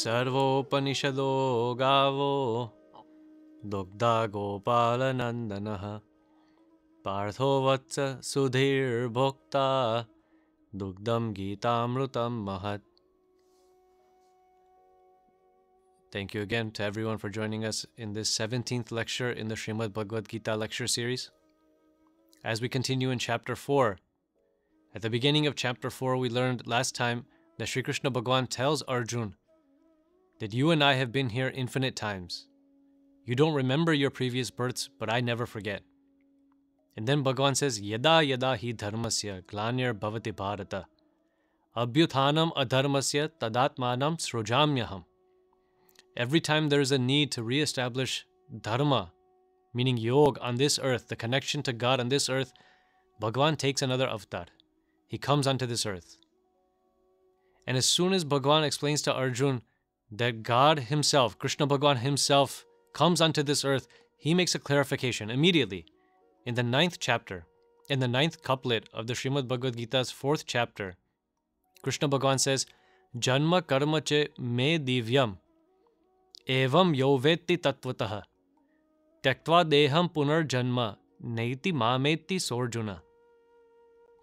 सर्वोपनिषदो गावो दुग्धा गोपालनन्दनः पार्थो वत्स सुधीर्भोक्ता दुग्धं गीतामृतं महत् Thank you again to everyone for joining us in this 17th lecture in the Srimad Bhagavad Gita lecture series. As we continue in chapter 4, at the beginning of chapter 4, we learned last time that Sri Krishna Bhagwan tells Arjun that you and I have been here infinite times. You don't remember your previous births, but I never forget. And then Bhagwan says, Yada yada hi dharmasya glanir bhavati bharata abhyuthanam adharmasya tadatmanam srujamyaham. Every time there is a need to re-establish dharma, meaning yog on this earth, the connection to God on this earth, Bhagwan takes another avatar. He comes onto this earth. And as soon as Bhagwan explains to Arjun that God Himself, Krishna Bhagavan Himself, comes onto this earth, He makes a clarification immediately in the ninth chapter, in the ninth couplet of the Srimad Bhagavad Gita's fourth chapter. Krishna Bhagavan says, Janma karma che me divyam evam yoveti tatvataha tektva deham punarjanma neiti mameti sorjuna.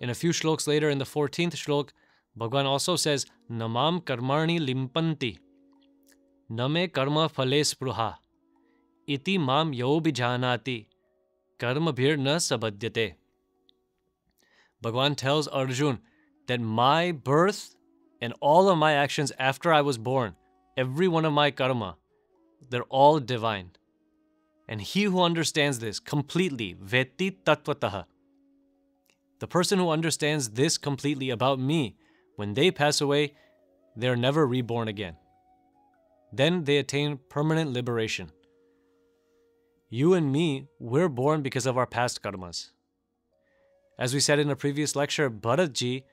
In a few shloks later, in the 14th shlok, Bhagavan also says, Namam karmani limpanti name karma phale spruha, iti mam yo bijanati, karma bhir na sabadyate. Bhagwan tells Arjun that my birth and all of my actions after I was born, every one of my karma, they're all divine. And he who understands this completely, veti tattvataha, the person who understands this completely about me, when they pass away, they're never reborn again. Then they attain permanent liberation. You and me, we're born because of our past karmas. As we said in a previous lecture, Bharatji,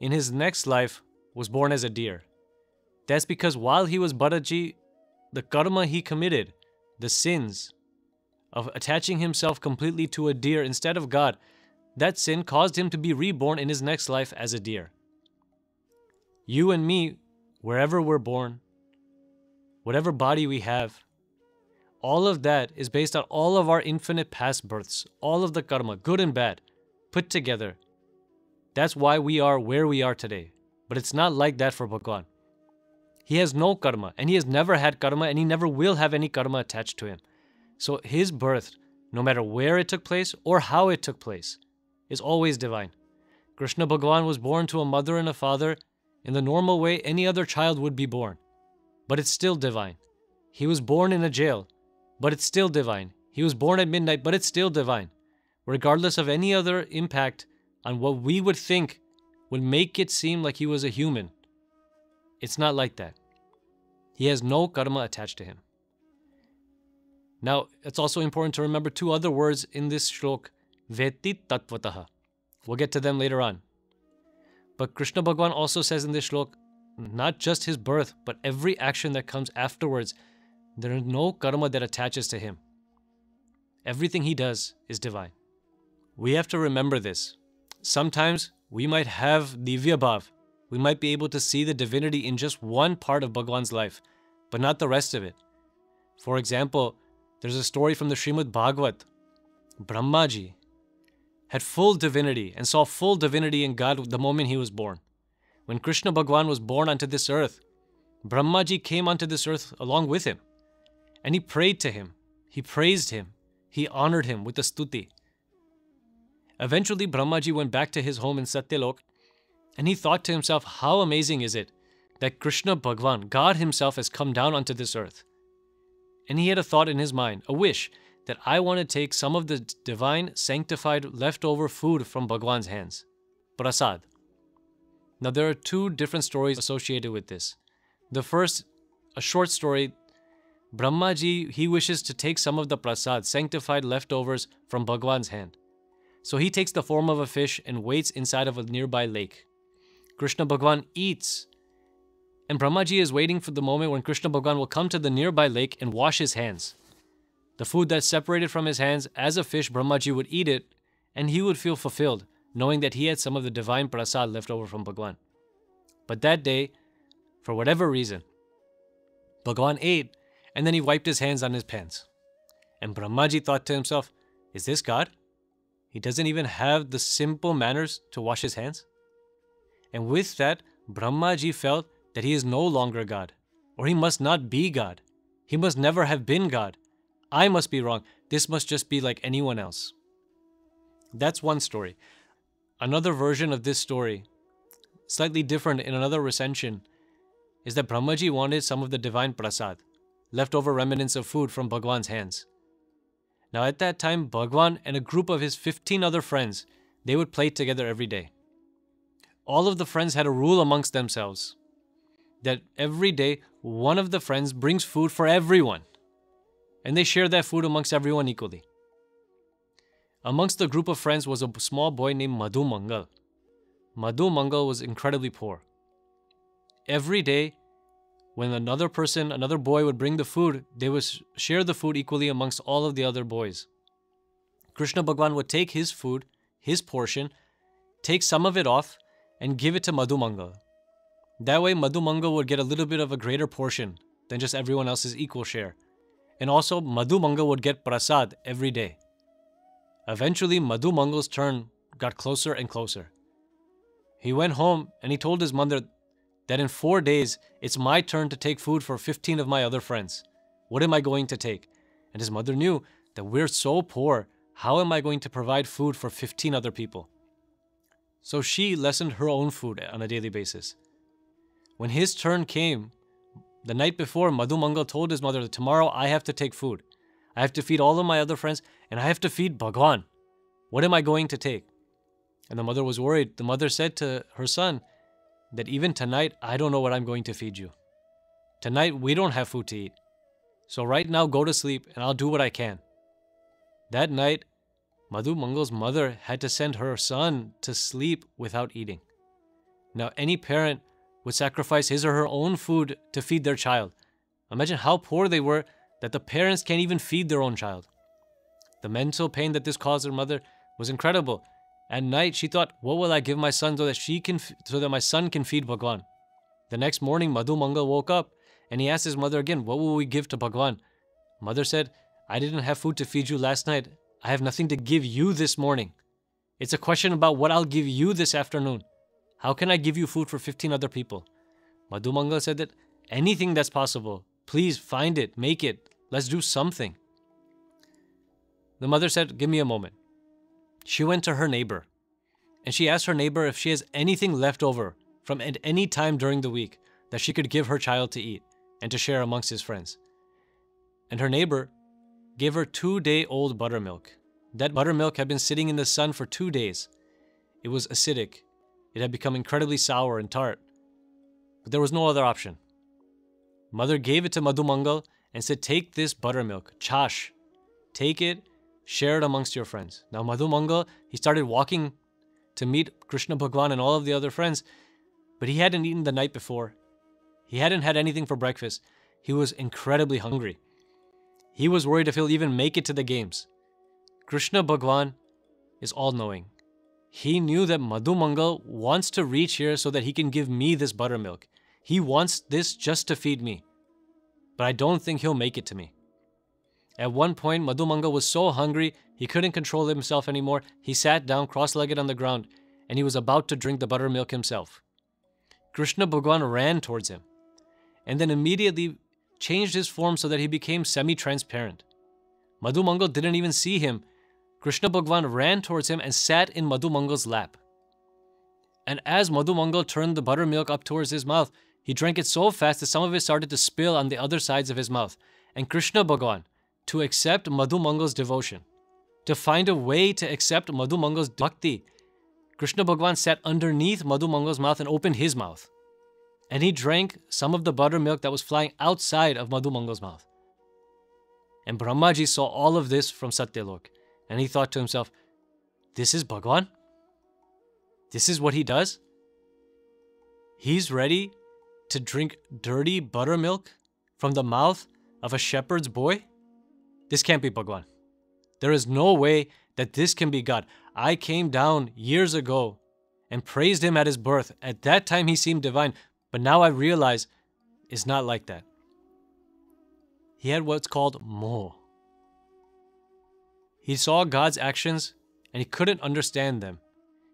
in his next life, was born as a deer. That's because while he was Bharatji, the karma he committed, the sins of attaching himself completely to a deer instead of God, that sin caused him to be reborn in his next life as a deer. You and me, wherever we're born, whatever body we have, all of that is based on all of our infinite past births, all of the karma, good and bad, put together. That's why we are where we are today. But it's not like that for Bhagwan. He has no karma, and he has never had karma, and he never will have any karma attached to him. So his birth, no matter where it took place or how it took place, is always divine. Krishna Bhagwan was born to a mother and a father in the normal way any other child would be born, but it's still divine. He was born in a jail, but it's still divine. He was born at midnight, but it's still divine. Regardless of any other impact on what we would think would make it seem like he was a human, it's not like that. He has no karma attached to him. Now, it's also important to remember two other words in this shlok, veti tatvataha. We'll get to them later on. But Krishna Bhagwan also says in this shlok, not just his birth, but every action that comes afterwards, there is no karma that attaches to him. Everything he does is divine. We have to remember this. Sometimes we might have divya bhav, we might be able to see the divinity in just one part of Bhagwan's life, but not the rest of it. For example, there's a story from the Srimad Bhagavat. Brahmaji had full divinity and saw full divinity in God the moment he was born. When Krishna Bhagwan was born onto this earth, Brahmaji came onto this earth along with him. And he prayed to him, he praised him, he honored him with a stuti. Eventually, Brahmaji went back to his home in Satyalok and he thought to himself, how amazing is it that Krishna Bhagwan, God himself, has come down onto this earth. And he had a thought in his mind, a wish, that I want to take some of the divine, sanctified, leftover food from Bhagwan's hands. Prasad. Now, there are two different stories associated with this. The first, a short story, Brahmaji, he wishes to take some of the prasad, sanctified leftovers, from Bhagwan's hand. So he takes the form of a fish and waits inside of a nearby lake. Krishna Bhagwan eats. And Brahmaji is waiting for the moment when Krishna Bhagwan will come to the nearby lake and wash his hands. The food that's separated from his hands, as a fish, Brahmaji would eat it, and he would feel fulfilled, knowing that he had some of the divine prasad left over from Bhagwan. But that day, for whatever reason, Bhagwan ate, and then he wiped his hands on his pants. And Brahmaji thought to himself, Is this God? He doesn't even have the simple manners to wash his hands. And with that, Brahmaji felt that he is no longer God, or he must not be God. He must never have been God. I must be wrong. This must just be like anyone else. That's one story. Another version of this story, slightly different in another recension, is that Brahmaji wanted some of the divine prasad, leftover remnants of food from Bhagwan's hands. Now at that time, Bhagwan and a group of his 15 other friends, they would play together every day. All of the friends had a rule amongst themselves that every day one of the friends brings food for everyone, and they share that food amongst everyone equally. Amongst the group of friends was a small boy named Madhu Mangal. Madhu Mangal was incredibly poor. Every day, when another person, another boy would bring the food, they would share the food equally amongst all of the other boys. Krishna Bhagwan would take his food, his portion, take some of it off, and give it to Madhu Mangal. That way, Madhu Mangal would get a little bit of a greater portion than just everyone else's equal share. And also, Madhu Mangal would get prasad every day. Eventually, Madhu Mangal's turn got closer and closer. He went home and he told his mother that in four days, it's my turn to take food for 15 of my other friends. What am I going to take? And his mother knew that we're so poor. How am I going to provide food for 15 other people? So she lessened her own food on a daily basis. When his turn came, the night before, Madhu Mangal told his mother that tomorrow I have to take food. I have to feed all of my other friends and I have to feed Bhagwan. What am I going to take? And the mother was worried. The mother said to her son that even tonight, I don't know what I'm going to feed you. Tonight, we don't have food to eat. So right now, go to sleep and I'll do what I can. That night, Madhu Mangal's mother had to send her son to sleep without eating. Now, any parent would sacrifice his or her own food to feed their child. Imagine how poor they were that the parents can't even feed their own child. The mental pain that this caused her mother was incredible. At night, she thought, "What will I give my son so that she can, so that my son can feed Bhagwan?" The next morning, Madhu Mangal woke up and he asked his mother again, "What will we give to Bhagwan?" Mother said, "I didn't have food to feed you last night. I have nothing to give you this morning. It's a question about what I'll give you this afternoon. How can I give you food for 15 other people?" Madhu Mangal said that anything that's possible, please find it, make it. Let's do something. The mother said, Give me a moment. She went to her neighbor and she asked her neighbor if she has anything left over from at any time during the week that she could give her child to eat and to share amongst his friends. And her neighbor gave her two day old buttermilk. That buttermilk had been sitting in the sun for two days. It was acidic, it had become incredibly sour and tart. But there was no other option. Mother gave it to Madhu Mangal and said, Take this buttermilk, chash. Take it share it amongst your friends. Now, Madhu Mangal, he started walking to meet Krishna Bhagwan and all of the other friends, but he hadn't eaten the night before. He hadn't had anything for breakfast. He was incredibly hungry. He was worried if he'll even make it to the games. Krishna Bhagwan is all knowing. He knew that Madhu Mangal wants to reach here so that he can give me this buttermilk. He wants this just to feed me. But I don't think he'll make it to me. At one point, madhumangal was so hungry he couldn't control himself anymore. He sat down cross legged on the ground and he was about to drink the buttermilk himself. Krishna Bhagwan ran towards him and then immediately changed his form so that he became semi transparent. Madhu Mangal didn't even see him. Krishna Bhagwan ran towards him and sat in Madhu Mangal's lap. And as Madhu Mangal turned the buttermilk up towards his mouth, he drank it so fast that some of it started to spill on the other sides of his mouth. And Krishna Bhagwan, to accept Madhu Mangal's devotion, to find a way to accept Madhu Mangal's bhakti. Krishna Bhagwan sat underneath Madhu Mangal's mouth and opened his mouth. And he drank some of the buttermilk that was flying outside of Madhu Mangal's mouth. And Brahmaji saw all of this from Satyalok. And he thought to himself, This is Bhagwan? This is what he does? He's ready to drink dirty buttermilk from the mouth of a shepherd's boy? This can't be Bhagwan. There is no way that this can be God. I came down years ago and praised him at his birth. At that time, he seemed divine, but now I realize it's not like that. he had what's called moh. He saw God's actions and he couldn't understand them.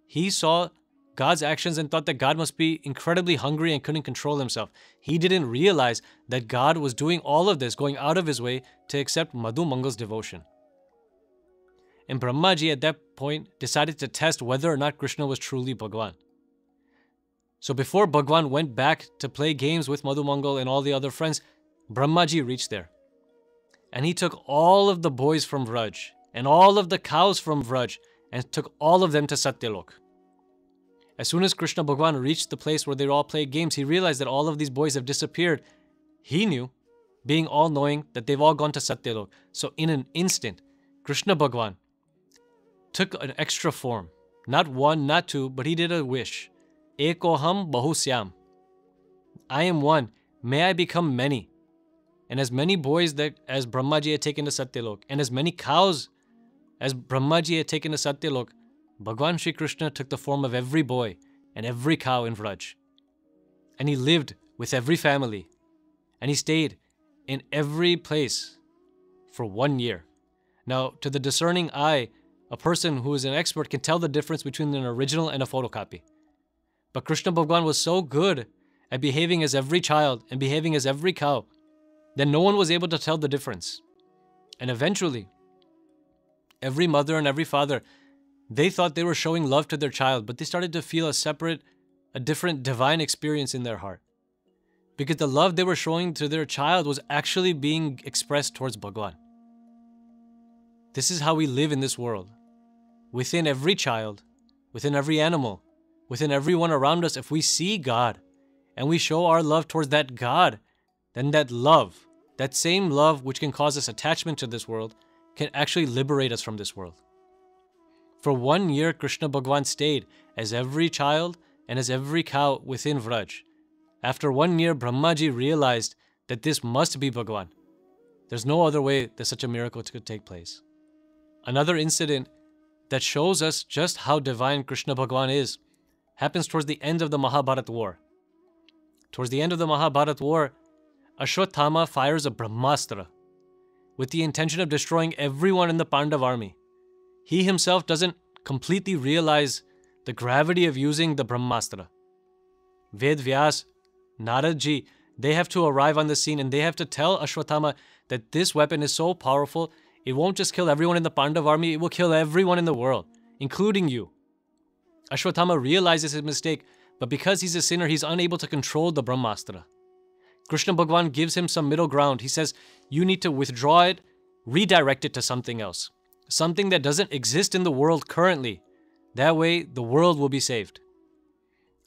He saw God's actions and thought that God must be incredibly hungry and couldn't control himself. He didn't realize that God was doing all of this, going out of his way to accept Madhu Mangal's devotion. And Brahmaji at that point decided to test whether or not Krishna was truly Bhagwan. So before Bhagwan went back to play games with Madhu Mangal and all the other friends, Brahmaji reached there. And he took all of the boys from Vraj and all of the cows from Vraj and took all of them to Satyalok. As soon as Krishna Bhagwan reached the place where they all played games, he realized that all of these boys have disappeared. He knew, being all knowing, that they've all gone to Satyalok. So in an instant, Krishna Bhagwan took an extra form. Not one, not two, but he did a wish. Ekoham bahusyam. I am one. May I become many. And as many boys that as Brahmaji had taken to Satyalok, and as many cows as Brahmaji had taken to Satyalok, Bhagwan Sri Krishna took the form of every boy and every cow in Vraj. And he lived with every family. And he stayed in every place for one year. Now, to the discerning eye, a person who is an expert can tell the difference between an original and a photocopy. But Krishna Bhagwan was so good at behaving as every child and behaving as every cow that no one was able to tell the difference. And eventually, every mother and every father they thought they were showing love to their child, but they started to feel a separate, a different divine experience in their heart. Because the love they were showing to their child was actually being expressed towards Bhagwan. This is how we live in this world. Within every child, within every animal, within everyone around us, if we see God and we show our love towards that God, then that love, that same love which can cause us attachment to this world, can actually liberate us from this world. For one year, Krishna Bhagwan stayed as every child and as every cow within Vraj. After one year, Brahmaji realized that this must be Bhagwan. There's no other way that such a miracle could take place. Another incident that shows us just how divine Krishna Bhagwan is happens towards the end of the Mahabharat war. Towards the end of the Mahabharat war, Ashwatthama fires a Brahmastra with the intention of destroying everyone in the Pandav army he himself doesn't completely realize the gravity of using the Brahmastra. Ved Vyas, Naradji, they have to arrive on the scene and they have to tell Ashwatthama that this weapon is so powerful, it won't just kill everyone in the Pandav army, it will kill everyone in the world, including you. Ashwatthama realizes his mistake, but because he's a sinner, he's unable to control the Brahmastra. Krishna Bhagwan gives him some middle ground. He says, You need to withdraw it, redirect it to something else something that doesn't exist in the world currently. That way, the world will be saved.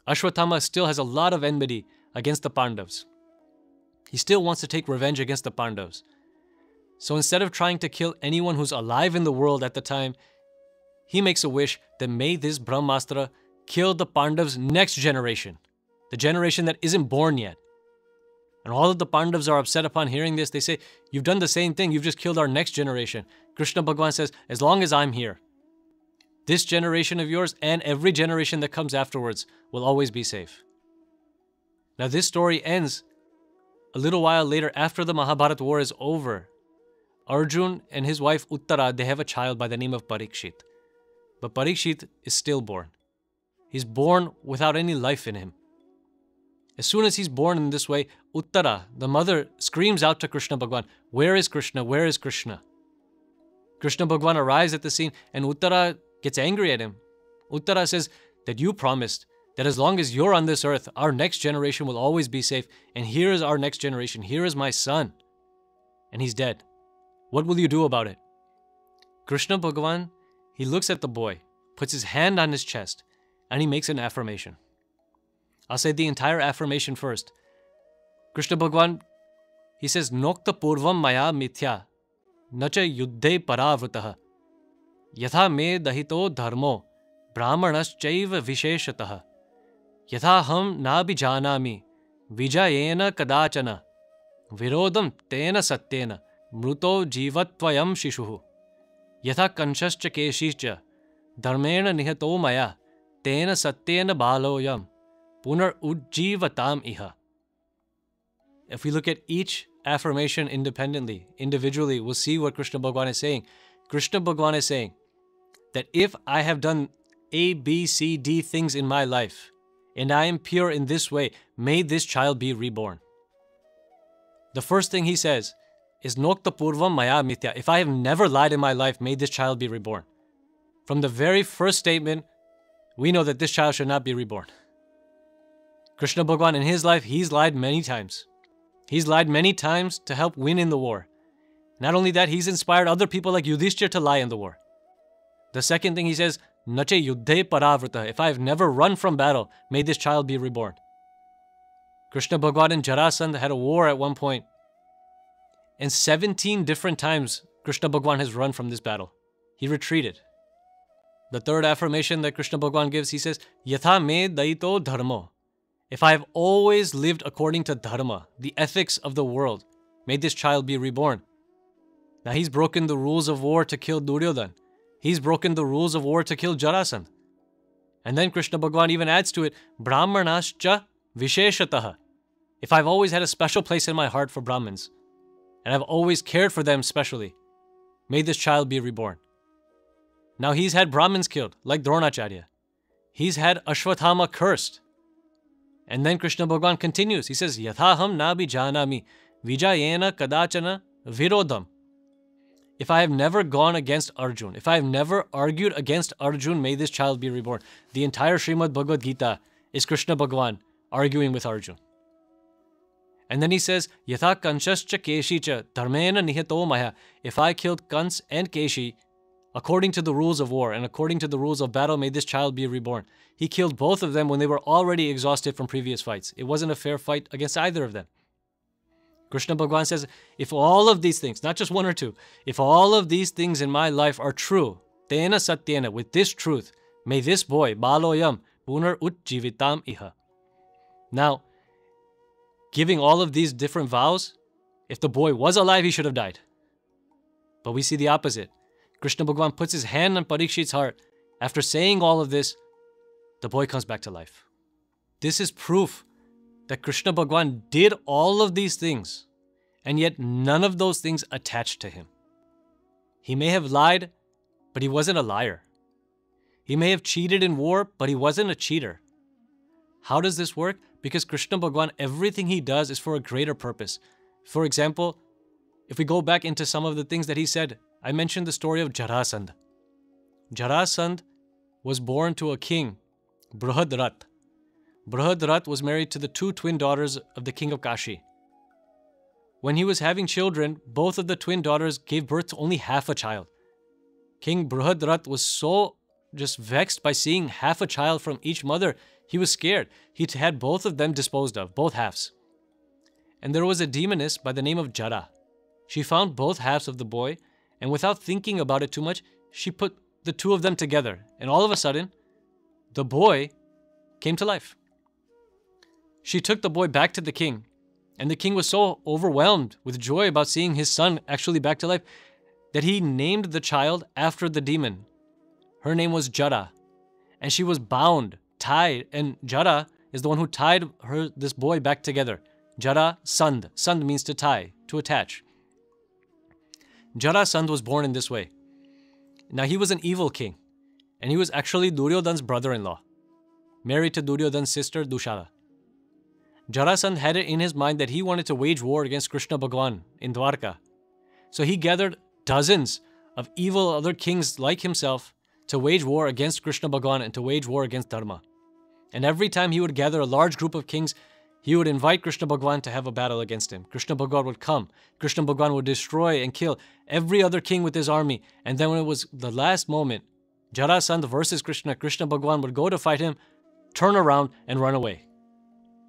Ashwatthama still has a lot of enmity against the Pandavas. He still wants to take revenge against the Pandavas. So instead of trying to kill anyone who's alive in the world at the time, he makes a wish that may this Brahmastra kill the Pandavas' next generation, the generation that isn't born yet. And all of the Pandavas are upset upon hearing this. They say, You've done the same thing, you've just killed our next generation. Krishna Bhagwan says, As long as I'm here, this generation of yours and every generation that comes afterwards will always be safe. Now, this story ends a little while later after the Mahabharat war is over. Arjun and his wife Uttara, they have a child by the name of Parikshit. But Parikshit is stillborn. He's born without any life in him. As soon as he's born in this way, Uttara, the mother, screams out to Krishna Bhagwan, Where is Krishna? Where is Krishna? Krishna Bhagwan arrives at the scene and Uttara gets angry at him. Uttara says that you promised that as long as you're on this earth, our next generation will always be safe. And here is our next generation. Here is my son. And he's dead. What will you do about it? Krishna Bhagwan, he looks at the boy, puts his hand on his chest, and he makes an affirmation. I'll say the entire affirmation first. Krishna Bhagwan, he says, Nokta Purvam Maya Mithya, Nacha Yuddhe Paravritah, Yatha Me Dahito Dharmo, Brahmanaschaiv Visheshatah, Yatha Ham Nabijanami, Vijayena Kadachana, Virodam Tena Satyena, Mruto Jivatvayam Shishuhu, Yatha Kanshascha Keshishcha, Dharmena Nihato Maya, Tena Satyena Baloyam, punar ujjivatam iha. If we look at each affirmation independently, individually, we'll see what Krishna Bhagwan is saying. Krishna Bhagwan is saying that if I have done A, B, C, D things in my life, and I am pure in this way, may this child be reborn. The first thing he says is Nokta Purvam Maya Mithya. If I have never lied in my life, may this child be reborn. From the very first statement, we know that this child should not be reborn. Krishna Bhagwan in his life, he's lied many times. He's lied many times to help win in the war. Not only that, he's inspired other people like Yudhishthir to lie in the war. The second thing he says, Nache yuddhe paravrita. If I have never run from battle, may this child be reborn. Krishna Bhagwan and Jarasandha had a war at one point. point, and 17 different times Krishna Bhagwan has run from this battle. He retreated. The third affirmation that Krishna Bhagwan gives, he says, Yatha me daito dharmo. If I have always lived according to dharma, the ethics of the world, may this child be reborn. Now he's broken the rules of war to kill Duryodhan. He's broken the rules of war to kill Jarasandh. And then Krishna Bhagwan even adds to it, Brahmanascha Visheshataha. If I've always had a special place in my heart for Brahmins, and I've always cared for them specially, may this child be reborn. Now he's had Brahmins killed, like Dronacharya. He's had Ashwathama cursed. And then Krishna Bhagwan continues. He says, Yathaham nabi janami vijayena kadachana virodham. If I have never gone against Arjun, if I have never argued against Arjun, may this child be reborn. The entire Srimad Bhagavad Gita is Krishna Bhagwan arguing with Arjun. And then he says, Yatha kanshascha keshicha dharmena nihato maya. If I killed Kans and Keshi, according to the rules of war and according to the rules of battle, may this child be reborn. He killed both of them when they were already exhausted from previous fights. It wasn't a fair fight against either of them. Krishna Bhagwan says, if all of these things, not just one or two, if all of these things in my life are true, tena satyena, with this truth, may this boy, baloyam, punar utjivitam iha. Now, giving all of these different vows, if the boy was alive, he should have died. But we see the opposite. Krishna Bhagwan puts his hand on Parikshit's heart. After saying all of this, the boy comes back to life. This is proof that Krishna Bhagwan did all of these things, and yet none of those things attached to him. He may have lied, but he wasn't a liar. He may have cheated in war, but he wasn't a cheater. How does this work? Because Krishna Bhagwan, everything he does is for a greater purpose. For example, if we go back into some of the things that he said, I mentioned the story of Jarasandh. Jarasandh was born to a king, Brihadrat. Brihadrat was married to the two twin daughters of the king of Kashi. When he was having children, both of the twin daughters gave birth to only half a child. King Brihadrat was so just vexed by seeing half a child from each mother, he was scared. He had both of them disposed of, both halves. And there was a demoness by the name of Jara. She found both halves of the boy, and without thinking about it too much, she put the two of them together. And all of a sudden, the boy came to life. She took the boy back to the king, and the king was so overwhelmed with joy about seeing his son actually back to life that he named the child after the demon. Her name was Jara, and she was bound, tied, and Jara is the one who tied her this boy back together. Jara Sand. Sand means to tie, to attach. Jara Sand was born in this way. Now he was an evil king, and he was actually Duryodhan's brother-in-law, married to Duryodhan's sister Dushala. Jarasandh had it in his mind that he wanted to wage war against Krishna Bhagwan in Dwarka. So he gathered dozens of evil other kings like himself to wage war against Krishna Bhagwan and to wage war against Dharma. And every time he would gather a large group of kings, he would invite Krishna Bhagwan to have a battle against him. Krishna Bhagwan would come. Krishna Bhagwan would destroy and kill every other king with his army. And then when it was the last moment, Jarasandh versus Krishna, Krishna Bhagwan would go to fight him, turn around, and run away.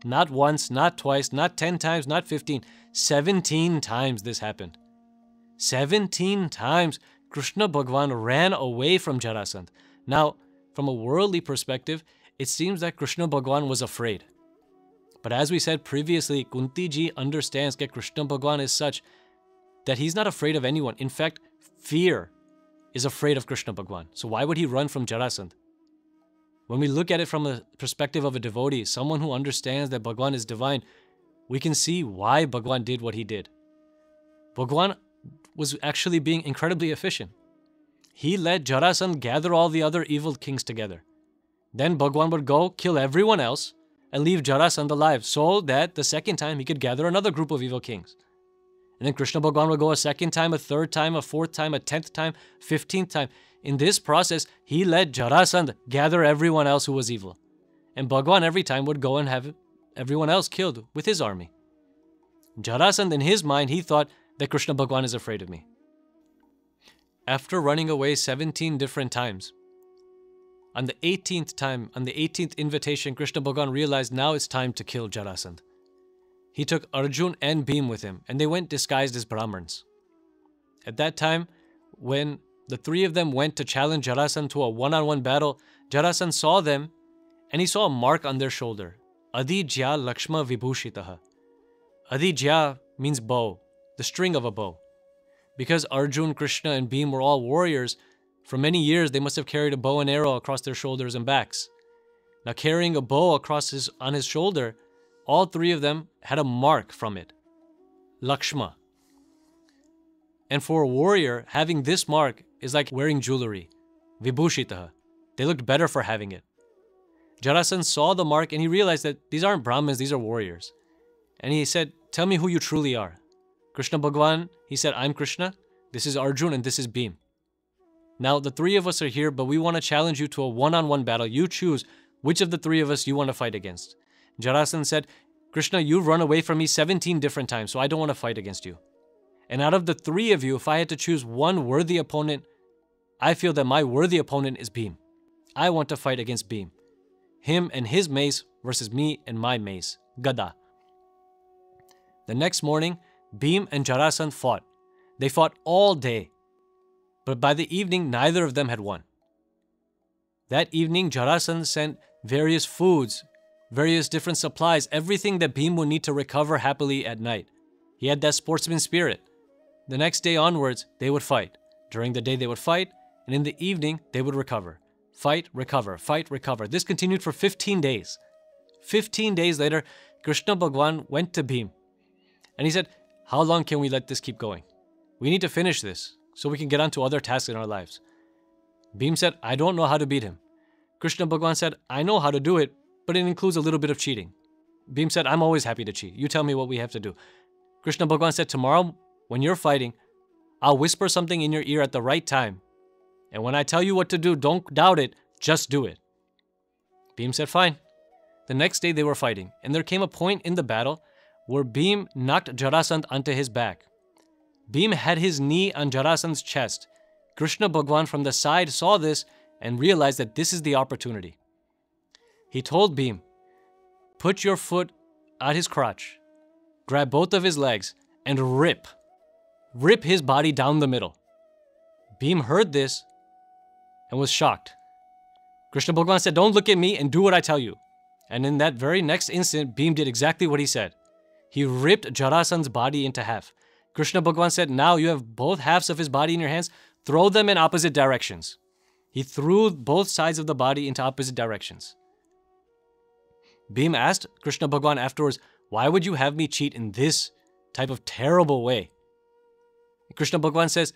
Not once, not twice, not 10 times, not 15. 17 times this happened. 17 times Krishna Bhagwan ran away from Jarasandh. Now, from a worldly perspective, it seems that Krishna Bhagwan was afraid. But as we said previously, Kunti ji understands that Krishna Bhagwan is such that he's not afraid of anyone. In fact, fear is afraid of Krishna Bhagwan. So why would he run from Jarasandh? When we look at it from the perspective of a devotee, someone who understands that Bhagwan is divine, we can see why Bhagwan did what he did. Bhagwan was actually being incredibly efficient. He let Jarasandh gather all the other evil kings together. Then Bhagwan would go kill everyone else and leave Jarasandh alive so that the second time he could gather another group of evil kings. And then Krishna Bhagwan would go a second time, a third time, a fourth time, a tenth time, fifteenth time. In this process, he let Jarasandh gather everyone else who was evil. And Bhagwan every time would go and have everyone else killed with his army. Jarasandh, in his mind, he thought that Krishna Bhagwan is afraid of me. After running away 17 different times, on the 18th time, on the 18th invitation, Krishna Bhagwan realized now it's time to kill Jarasandh. He took Arjun and Bhim with him, and they went disguised as Brahmins. At that time, when the three of them went to challenge Jarasandh to a one on one battle, Jarasandh saw them and he saw a mark on their shoulder. Adi Adijya Lakshma Vibhushitaha. Adijya means bow, the string of a bow. Because Arjun, Krishna, and Bhim were all warriors, for many years they must have carried a bow and arrow across their shoulders and backs. Now, carrying a bow across his on his shoulder, all three of them had a mark from it. Lakshma. And for a warrior, having this mark is like wearing jewelry. Vibhushitaha. They looked better for having it. Jarasandh saw the mark and he realized that these aren't Brahmins, these are warriors. And he said, Tell me who you truly are. Krishna Bhagwan, he said, I'm Krishna, this is Arjun, and this is Bhim. Now, the three of us are here, but we want to challenge you to a one on one battle. You choose which of the three of us you want to fight against. Jarasandh said, Krishna, you've run away from me 17 different times, so I don't want to fight against you. And out of the three of you, if I had to choose one worthy opponent, I feel that my worthy opponent is Bhim. I want to fight against Bhim. Him and his mace versus me and my mace, Gada. The next morning, Bhim and Jarasandh fought. They fought all day. But by the evening, neither of them had won. That evening, Jarasandh sent various foods, various different supplies, everything that Bhim would need to recover happily at night. He had that sportsman spirit. The next day onwards, they would fight. During the day, they would fight, and in the evening, they would recover. Fight, recover, fight, recover. This continued for 15 days. 15 days later, Krishna Bhagwan went to Bhim and he said, How long can we let this keep going? We need to finish this so we can get on to other tasks in our lives. Bhim said, I don't know how to beat him. Krishna Bhagwan said, I know how to do it, but it includes a little bit of cheating. Bhim said, I'm always happy to cheat. You tell me what we have to do. Krishna Bhagwan said, Tomorrow, when you're fighting, I'll whisper something in your ear at the right time. And when I tell you what to do, don't doubt it, just do it. Bhim said, Fine. The next day they were fighting, and there came a point in the battle where Bhim knocked Jarasandh onto his back. Bhim had his knee on Jarasandh's chest. Krishna Bhagwan from the side saw this and realized that this is the opportunity. He told Bhim, Put your foot at his crotch, grab both of his legs, and rip. Rip his body down the middle. Bhim heard this and was shocked. Krishna Bhagwan said, Don't look at me and do what I tell you. And in that very next instant, Bhim did exactly what he said. He ripped Jarasandh's body into half. Krishna Bhagwan said, Now you have both halves of his body in your hands, throw them in opposite directions. He threw both sides of the body into opposite directions. Bhim asked Krishna Bhagwan afterwards, Why would you have me cheat in this type of terrible way? Krishna Bhagwan says,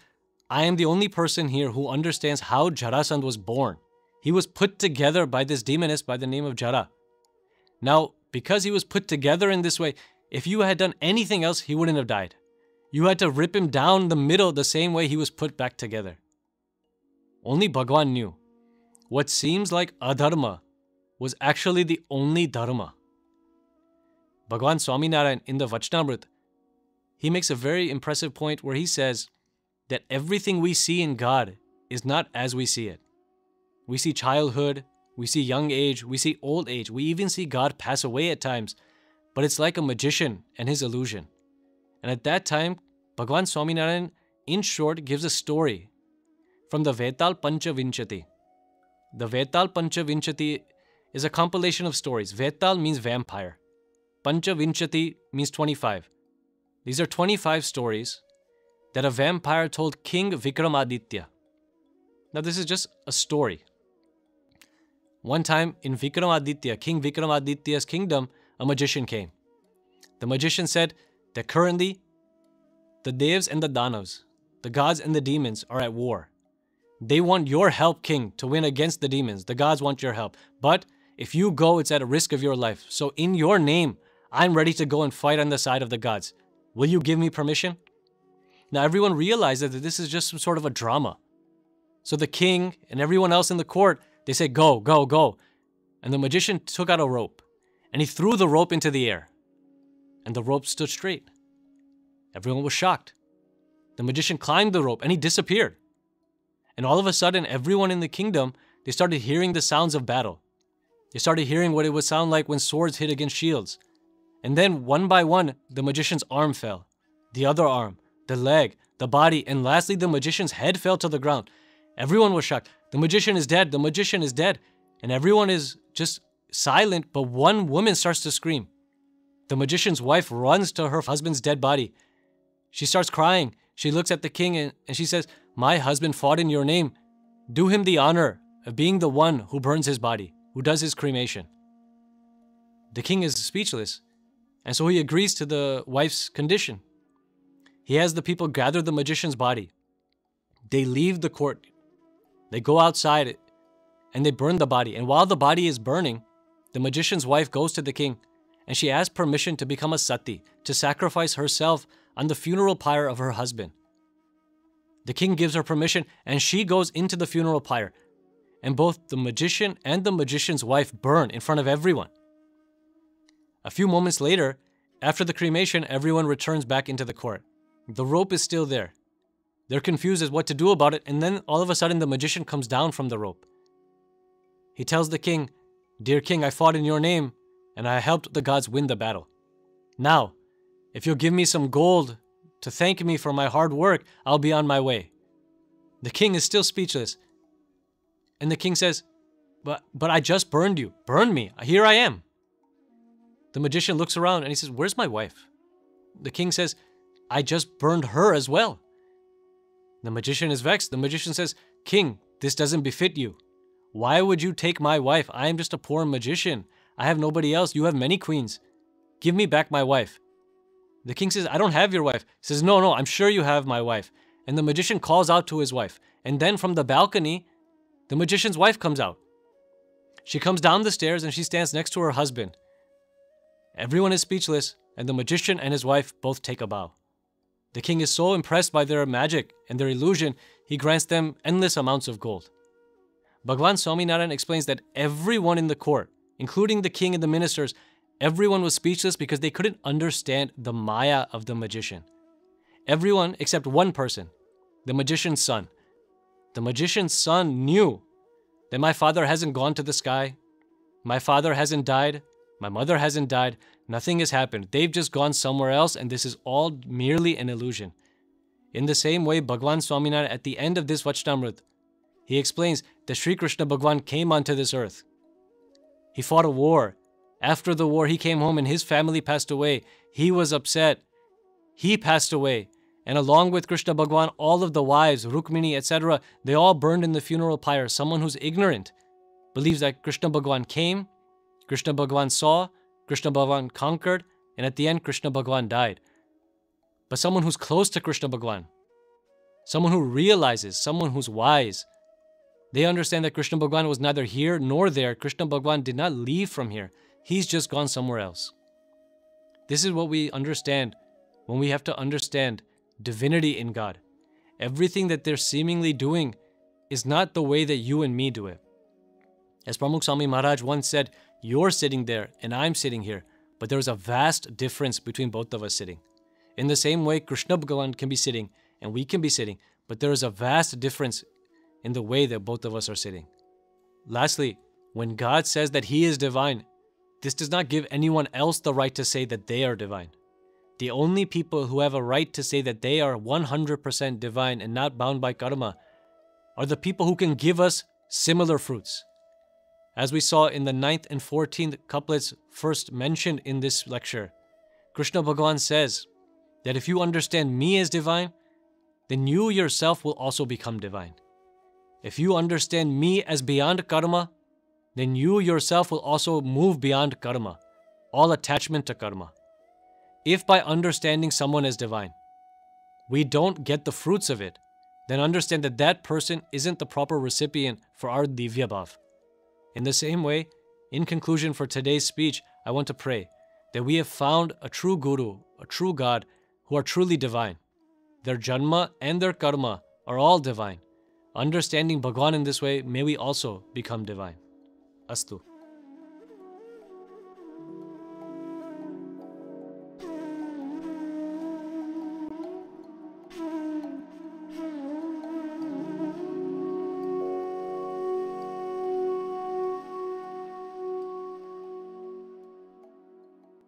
I am the only person here who understands how Jarasandh was born. He was put together by this demoness by the name of Jara. Now, because he was put together in this way, if you had done anything else, he wouldn't have died. You had to rip him down the middle the same way he was put back together. Only Bhagwan knew. What seems like adharma was actually the only dharma. Bhagwan Swaminarayan in the Vachnamrit, he makes a very impressive point where he says that everything we see in God is not as we see it. We see childhood, we see young age, we see old age, we even see God pass away at times but it's like a magician and his illusion. And at that time, Bhagwan Swaminarayan, in short, gives a story from the Vetal Panchavinchati. The Vetal Panchavinchati is a compilation of stories. Vetal means vampire. Panchavinchati means 25. These are 25 stories that a vampire told King Vikramaditya. Now, this is just a story. One time in Vikramaditya, King Vikramaditya's kingdom, a magician came. The magician said that currently the Devs and the Danavs, the gods and the demons, are at war. They want your help, king, to win against the demons. The gods want your help. But if you go, it's at a risk of your life. So, in your name, I'm ready to go and fight on the side of the gods. Will you give me permission? Now, everyone realizes that this is just some sort of a drama. So, the king and everyone else in the court, they say, Go, go, go. And the magician took out a rope and he threw the rope into the air. And the rope stood straight. Everyone was shocked. The magician climbed the rope and he disappeared. And all of a sudden, everyone in the kingdom, they started hearing the sounds of battle. They started hearing what it would sound like when swords hit against shields. And then, one by one, the magician's arm fell, the other arm, the leg, the body, and lastly, the magician's head fell to the ground. Everyone was shocked. The magician is dead. The magician is dead. And everyone is just silent, but one woman starts to scream. The magician's wife runs to her husband's dead body. She starts crying. She looks at the king and, and she says, My husband fought in your name. Do him the honor of being the one who burns his body, who does his cremation. The king is speechless, and so he agrees to the wife's condition. He has the people gather the magician's body. They leave the court. They go outside and they burn the body. And while the body is burning, the magician's wife goes to the king and she asks permission to become a sati, to sacrifice herself on the funeral pyre of her husband. The king gives her permission and she goes into the funeral pyre. And both the magician and the magician's wife burn in front of everyone. A few moments later, after the cremation, everyone returns back into the court. The rope is still there. They're confused as what to do about it, and then all of a sudden the magician comes down from the rope. He tells the king, Dear king, I fought in your name, and I helped the gods win the battle. Now, if you'll give me some gold to thank me for my hard work, I'll be on my way. The king is still speechless. And the king says, But but I just burned you. Burn me. Here I am. The magician looks around and he says, Where's my wife? The king says, I just burned her as well. The magician is vexed. The magician says, King, this doesn't befit you. Why would you take my wife? I am just a poor magician. I have nobody else. You have many queens. Give me back my wife. The king says, I don't have your wife. He says, No, no, I'm sure you have my wife. And the magician calls out to his wife. And then from the balcony, the magician's wife comes out. She comes down the stairs and she stands next to her husband. Everyone is speechless, and the magician and his wife both take a bow. The king is so impressed by their magic and their illusion, he grants them endless amounts of gold. Bhagwan Swaminarayan explains that everyone in the court, including the king and the ministers, everyone was speechless because they couldn't understand the maya of the magician. Everyone except one person, the magician's son. The magician's son knew that my father hasn't gone to the sky, my father hasn't died, my mother hasn't died, nothing has happened. They've just gone somewhere else, and this is all merely an illusion. In the same way, Bhagwan Swaminarayan at the end of this Vachnamrit he explains that Sri Krishna Bhagwan came onto this earth. He fought a war. After the war, he came home and his family passed away. He was upset. He passed away. And along with Krishna Bhagwan, all of the wives, Rukmini, etc., they all burned in the funeral pyre. Someone who's ignorant believes that Krishna Bhagwan came, Krishna Bhagwan saw, Krishna Bhagwan conquered, and at the end, Krishna Bhagwan died. But someone who's close to Krishna Bhagwan, someone who realizes, someone who's wise, they understand that Krishna Bhagwan was neither here nor there. Krishna Bhagwan did not leave from here. He's just gone somewhere else. This is what we understand when we have to understand divinity in God. Everything that they're seemingly doing is not the way that you and me do it. As Pramukh Swami Maharaj once said, You're sitting there and I'm sitting here, but there's a vast difference between both of us sitting. In the same way, Krishna Bhagwan can be sitting and we can be sitting, but there is a vast difference in the way that both of us are sitting. Lastly, when God says that He is divine, this does not give anyone else the right to say that they are divine. The only people who have a right to say that they are 100% divine and not bound by karma are the people who can give us similar fruits. As we saw in the 9th and 14th couplets first mentioned in this lecture, Krishna Bhagavan says that if you understand me as divine, then you yourself will also become divine. If you understand me as beyond karma, then you yourself will also move beyond karma, all attachment to karma. If by understanding someone as divine, we don't get the fruits of it, then understand that that person isn't the proper recipient for our divya bhav. In the same way, in conclusion for today's speech, I want to pray that we have found a true Guru, a true God, who are truly divine. Their janma and their karma are all divine. Understanding Bhagwan in this way, may we also become divine. Astu.